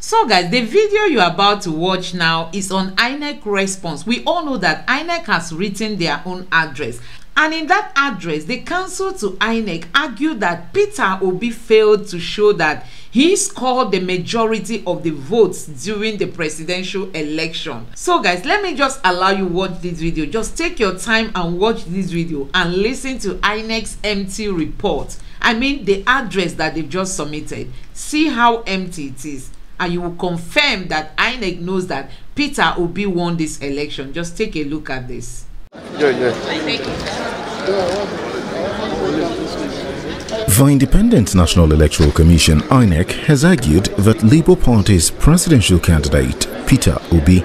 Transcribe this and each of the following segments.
So guys, the video you're about to watch now is on INEC response. We all know that INEC has written their own address. And in that address, the council to INEC argued that Peter Obi failed to show that he scored the majority of the votes during the presidential election. So guys, let me just allow you watch this video. Just take your time and watch this video and listen to INEC's empty report. I mean the address that they've just submitted. See how empty it is and you will confirm that INEC knows that Peter Obi won this election. Just take a look at this. Yeah, yeah. The Independent National Electoral Commission INEC has argued that Labour Party's presidential candidate Peter Obi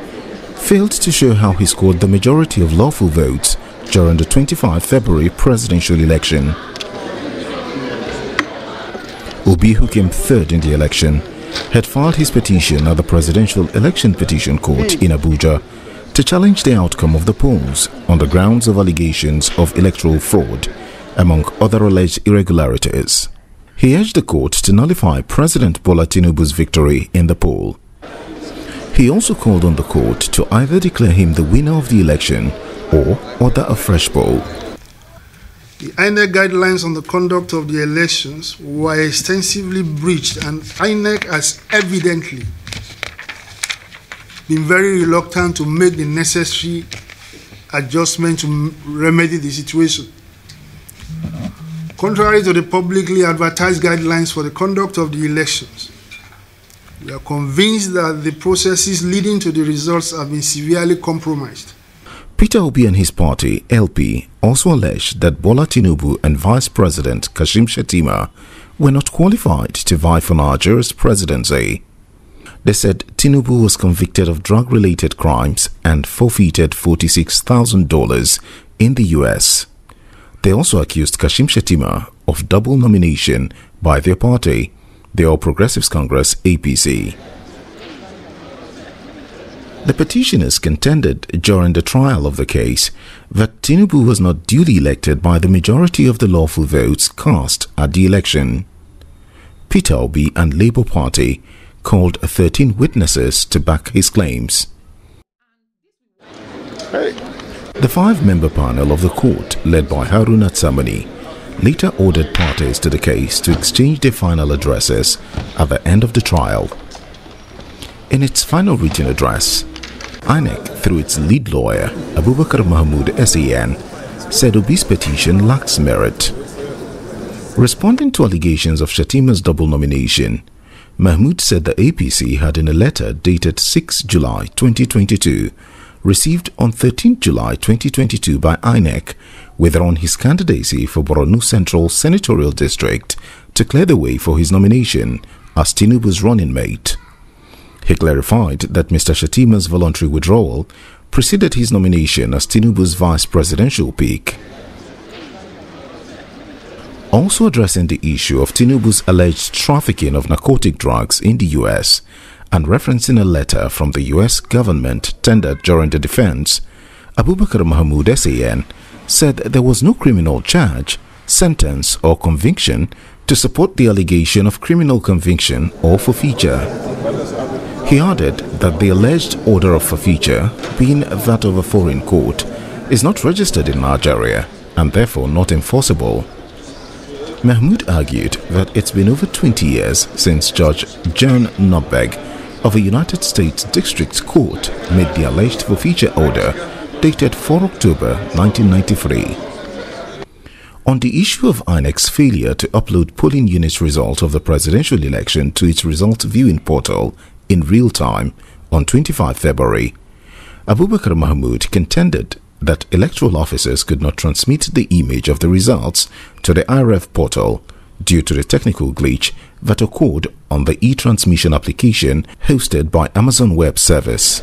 failed to show how he scored the majority of lawful votes during the 25 February presidential election. Obi, who came third in the election, had filed his petition at the Presidential Election Petition Court in Abuja to challenge the outcome of the polls on the grounds of allegations of electoral fraud, among other alleged irregularities. He urged the court to nullify President Bola Tinubu's victory in the poll. He also called on the court to either declare him the winner of the election or order a fresh poll. The INEC guidelines on the conduct of the elections were extensively breached, and INEC has evidently been very reluctant to make the necessary adjustment to remedy the situation. Contrary to the publicly advertised guidelines for the conduct of the elections, we are convinced that the processes leading to the results have been severely compromised. Peter Obi and his party, LP, also alleged that Bola Tinubu and Vice President Kashim Shettima were not qualified to vie for Nigeria's presidency. They said Tinubu was convicted of drug-related crimes and forfeited $46,000 in the US. They also accused Kashim Shettima of double nomination by their party, the All Progressives Congress APC. The petitioners contended during the trial of the case that Tinubu was not duly elected by the majority of the lawful votes cast at the election. Peter Obi and Labour Party called 13 witnesses to back his claims. The five-member panel of the court, led by Haruna Tsammani, later ordered parties to the case to exchange their final addresses at the end of the trial. In its final written address, INEC, through its lead lawyer, Abubakar Mahmoud SAN, said Obi's petition lacks merit. Responding to allegations of Shettima's double nomination, Mahmoud said the APC had in a letter dated 6 July 2022 received on 13 July 2022 by INEC withdrawn his candidacy for Borno Central Senatorial District to clear the way for his nomination as Tinubu's running mate. He clarified that Mr. Shettima's voluntary withdrawal preceded his nomination as Tinubu's vice presidential pick. Also addressing the issue of Tinubu's alleged trafficking of narcotic drugs in the US and referencing a letter from the US government tendered during the defense, Abubakar Mahmoud SAN said there was no criminal charge, sentence or conviction to support the allegation of criminal conviction or forfeiture. He added that the alleged order of forfeiture, being that of a foreign court, is not registered in Nigeria and therefore not enforceable. Mahmoud argued that it's been over 20 years since Judge John Nordberg of a United States District Court made the alleged forfeiture order dated 4 October 1993. On the issue of INEC's failure to upload polling units results of the presidential election to its result viewing portal in real time on 25 February, Abubakar Mahmoud contended that electoral officers could not transmit the image of the results to the IREV portal due to the technical glitch that occurred on the e-transmission application hosted by Amazon Web Service.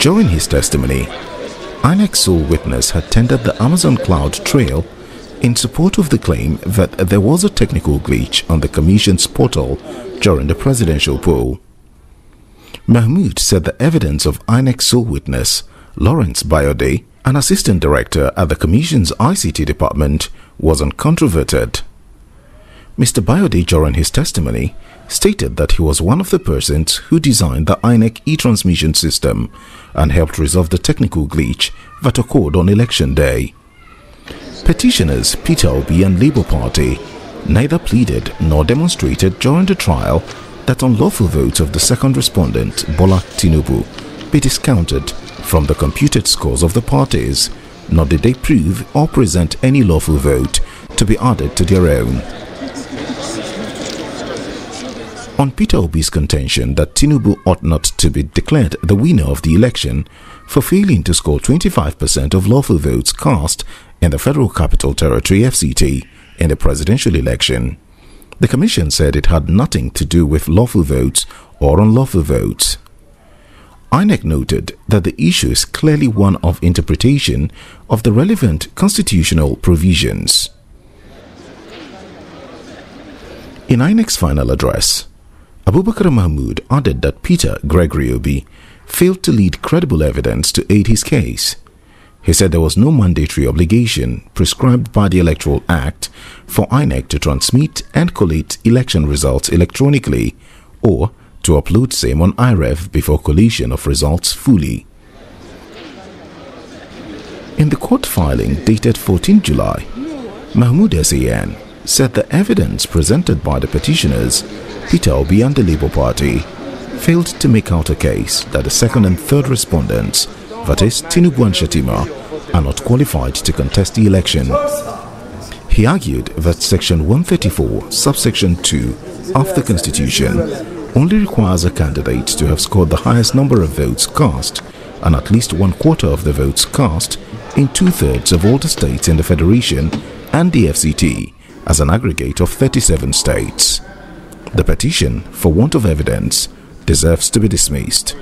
During his testimony, INEC sole witness had tendered the Amazon Cloud Trail in support of the claim that there was a technical glitch on the Commission's portal during the presidential poll. Mahmoud said the evidence of INEC sole witness, Lawrence Bayode, an assistant director at the Commission's ICT department, was uncontroverted. Mr. Bayode, during his testimony, stated that he was one of the persons who designed the INEC e-transmission system and helped resolve the technical glitch that occurred on election day. Petitioners Peter Obi and Labour Party neither pleaded nor demonstrated during the trial that unlawful votes of the second respondent, Bola Tinubu, be discounted from the computed scores of the parties, nor did they prove or present any lawful vote to be added to their own. On Peter Obi's contention that Tinubu ought not to be declared the winner of the election for failing to score 25% of lawful votes cast in the Federal Capital Territory FCT in the presidential election. The Commission said it had nothing to do with lawful votes or unlawful votes. INEC noted that the issue is clearly one of interpretation of the relevant constitutional provisions. In INEC's final address, Abubakar Mahmoud added that Peter Gregory Obi failed to lead credible evidence to aid his case. He said there was no mandatory obligation prescribed by the Electoral Act for INEC to transmit and collate election results electronically or to upload same on IREV before collation of results fully. In the court filing dated 14 July, Mahmoud SAN said the evidence presented by the petitioners, Peter Obi and the Labour Party, failed to make out a case that the second and third respondents that is, Tinubu and Shettima, are not qualified to contest the election. He argued that Section 134, subsection 2 of the Constitution only requires a candidate to have scored the highest number of votes cast and at least one quarter of the votes cast in two thirds of all the states in the Federation and the FCT as an aggregate of 37 states. The petition, for want of evidence, deserves to be dismissed.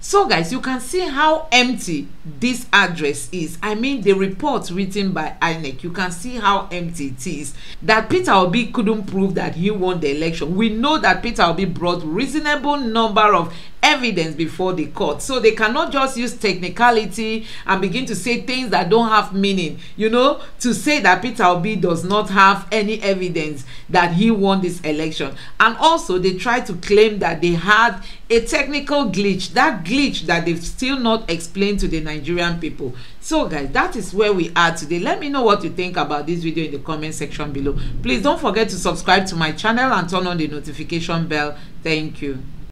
So guys you can see how empty this address is. I mean the report written by inec you can see how empty it is. That peter obi couldn't prove that he won the election. We know that peter obi brought reasonable number of evidence before the court. So they cannot just use technicality and begin to say things that don't have meaning you know to say that peter obi does not have any evidence that he won this election. And also they try to claim that they had a technical glitch that glitch that they've still not explained to the nigerian people. So guys that is where we are today. Let me know what you think about this video in the comment section below. Please don't forget to subscribe to my channel and turn on the notification bell. Thank you